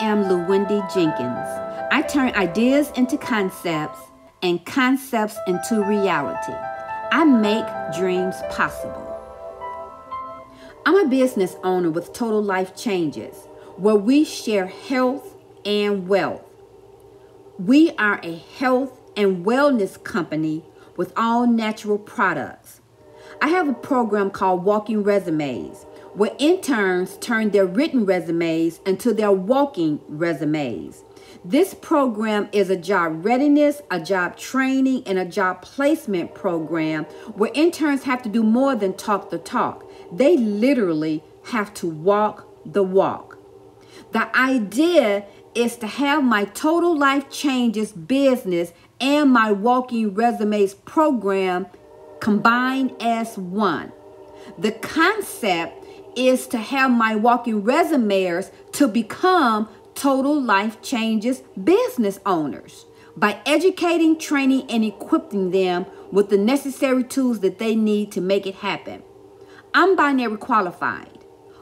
am Louwendy Jenkins. I turn ideas into concepts and concepts into reality. I make dreams possible. I'm a business owner with Total Life Changes, where we share health and wealth. We are a health and wellness company with all natural products. I have a program called Walking Resumes, where interns turn their written resumes into their walking resumes. This program is a job readiness, a job training, and a job placement program where interns have to do more than talk the talk. They literally have to walk the walk. The idea is to have my Total Life Changes business and my Walking Resumes program combined as one. The concept is to have my walking resumes to become total life changes business owners by educating, training, and equipping them with the necessary tools that they need to make it happen. I'm binary qualified.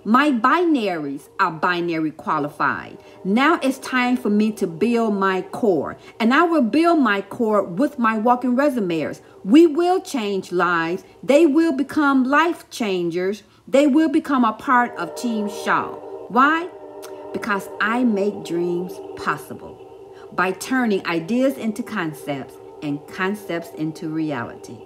My binaries are binary qualified. Now it's time for me to build my core. And I will build my core with my walking resumes. We will change lives. They will become life changers. They will become a part of Team Shaw. Why? Because I make dreams possible by turning ideas into concepts and concepts into reality.